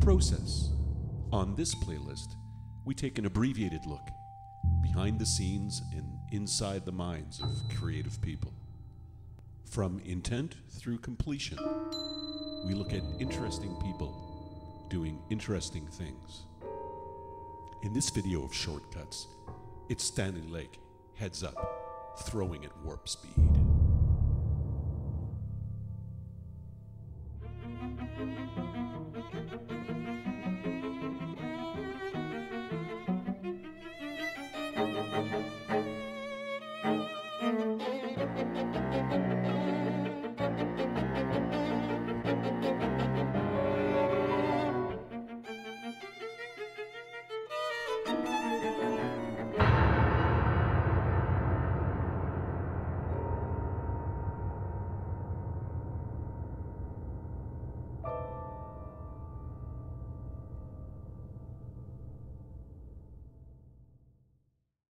Process. On this playlist, we take an abbreviated look behind the scenes and inside the minds of creative people. From intent through completion, we look at interesting people doing interesting things. In this video of shortcuts, it's Stanley Lake, heads up, throwing at warp speed.